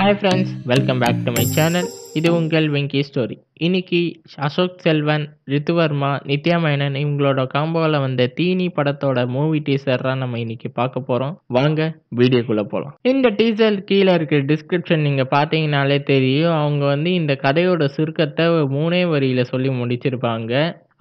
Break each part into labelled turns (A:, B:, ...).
A: Hi friends welcome back to my channel இது உங்கள் Venky story இன்னைக்கு அசோக் செல்வன் ரித்துவர்மா நித்யா மேனன் இவங்களோட காம்போவில் வந்த தீனி படத்தோட மூவி டீசராக நம்ம இன்னைக்கு பார்க்க போகிறோம் வாங்க வீடியோக்குள்ளே போகலாம் இந்த டீசர் கீழே இருக்க டிஸ்கிரிப்ஷன் நீங்கள் பார்த்தீங்கனாலே தெரியும். அவங்க வந்து இந்த கதையோட சுருக்கத்தை மூணே வரியில் சொல்லி முடிச்சிருப்பாங்க.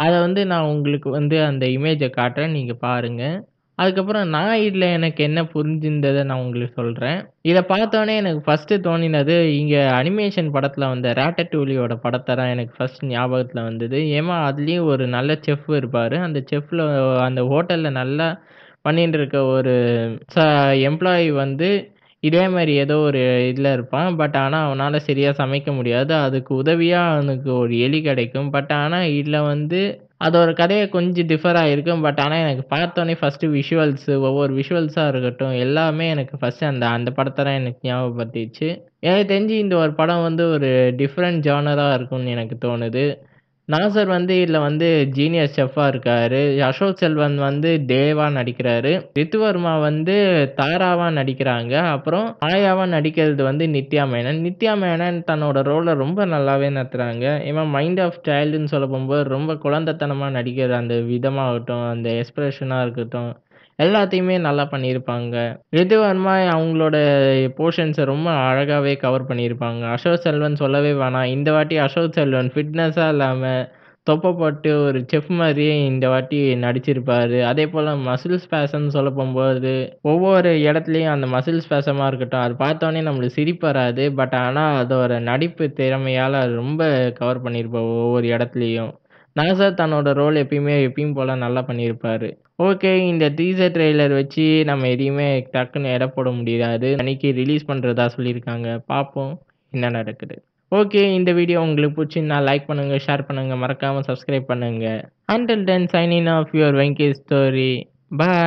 A: அதை வந்து நான் உங்களுக்கு வந்து அந்த இமேஜை காட்டுறேன். நீங்கள் பாருங்கள் அதுக்கப்புறம் நான் இதில் எனக்கு என்ன புரிஞ்சிருந்ததை நான் உங்களுக்கு சொல்கிறேன் இதை பார்த்தோன்னே எனக்கு ஃபஸ்ட்டு தோணினது இங்கே அனிமேஷன் படத்தில் வந்த ரேட்டட்டூலியோட படத்தை தான் எனக்கு ஃபஸ்ட் ஞாபகத்தில் வந்தது. ஏமா அதுலேயும் ஒரு நல்ல செஃப் இருப்பார். அந்த செஃப்பில் அந்த ஹோட்டலில் நல்லா பண்ணிட்டு இருக்க ஒரு ச எம்ப்ளாயி வந்து இதே மாதிரி ஏதோ ஒரு இதில் இருப்பான். பட் ஆனால் அவனால் சரியாக சமைக்க முடியாது. அதுக்கு உதவியாக அவனுக்கு ஒரு எலி கிடைக்கும். பட் ஆனால் இதில் வந்து அதோட கதையை கொஞ்சம் டிஃபராக இருக்கும் பட் ஆனால் எனக்கு பார்த்தோன்னே ஃபஸ்ட்டு விஷுவல்ஸு ஒவ்வொரு விஷுவல்ஸாக இருக்கட்டும் எல்லாமே எனக்கு ஃபஸ்ட்டு அந்த அந்த படத்தை தான் எனக்கு ஞாபகப்படுத்திச்சு. எனக்கு தெரிஞ்சு இந்த ஒரு படம் வந்து ஒரு டிஃப்ரெண்ட் ஜானராக இருக்கும்னு எனக்கு தோணுது. நாசர் வந்து இதில் வந்து ஜீனியஸ் செஃப்பாக இருக்காரு. அசோக் செல்வன் வந்து தேவா நடிக்கிறாரு. ரித்துவர்மா வந்து தாராவா நடிக்கிறாங்க. அப்புறம் ஆயாவா நடிக்கிறது வந்து நித்யா மேனன். நித்யா மேனன் தன்னோட ரோலை ரொம்ப நல்லாவே நடத்துகிறாங்க இவன் மைண்ட் ஆஃப் சைல்டுன்னு சொல்ல போகும்போது ரொம்ப குழந்தைத்தனமாக நடிக்கிற அந்த விதமாகட்டும் அந்த எக்ஸ்பிரஷனாக இருக்கட்டும் எல்லாத்தையுமே நல்லா பண்ணியிருப்பாங்க. ரிதுவர்மா அவங்களோட போர்ஷன்ஸை ரொம்ப அழகாகவே கவர் பண்ணியிருப்பாங்க. அசோக் செல்வன் சொல்லவே வேணாம். இந்த வாட்டி அசோக் செல்வன் ஃபிட்னஸாக இல்லாமல் தொப்பை போட்டு ஒரு செஃப் மாதிரியே இந்த வாட்டி நடிச்சிருப்பார். அதே போல் மசில்ஸ் ஃபேஷன் சொல்ல போகும்போது ஒவ்வொரு இடத்துலையும் அந்த மசில்ஸ் ஸ்பேசமாக இருக்கட்டும். அது பார்த்தோன்னே நம்மளுக்கு சிரிப்பு வராது. பட் ஆனால் அதோட நடிப்பு திறமையால் ரொம்ப கவர் பண்ணியிருப்பார் ஒவ்வொரு இடத்துலையும். நாசர் தன்னோட ரோல் எப்பயுமே எப்பயும் போல் நல்லா பண்ணியிருப்பார். ஓகே இந்த டீசர் ட்ரெய்லர் வச்சு நம்ம எதையுமே டக்குன்னு எடை போட முடியாது. அன்னைக்கு ரிலீஸ் பண்ணுறதா சொல்லியிருக்காங்க. பார்ப்போம் என்ன நடக்குது. ஓகே இந்த வீடியோ உங்களுக்கு பிடிச்சிருந்தா லைக் பண்ணுங்கள் ஷேர் பண்ணுங்கள் மறக்காமல் சப்ஸ்கிரைப் பண்ணுங்கள் until then signing off your Venkesh story bye